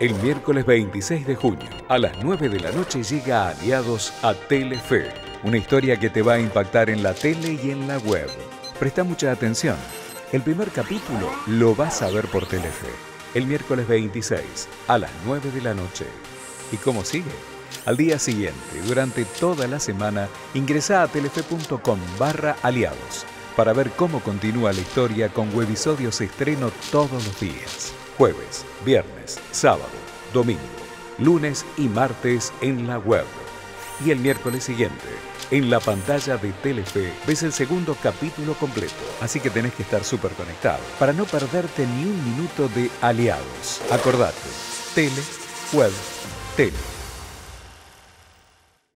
El miércoles 26 de junio, a las 9 de la noche, llega Aliados a Telefe. Una historia que te va a impactar en la tele y en la web. Presta mucha atención. El primer capítulo lo vas a ver por Telefe. El miércoles 26, a las 9 de la noche. ¿Y cómo sigue? Al día siguiente, durante toda la semana, ingresa a telefe.com barra aliados para ver cómo continúa la historia con webisodios estreno todos los días. Jueves, viernes, sábado, domingo, lunes y martes en la web. Y el miércoles siguiente, en la pantalla de Telefe, ves el segundo capítulo completo. Así que tenés que estar súper conectado para no perderte ni un minuto de aliados. Acordate, tele, web, tele.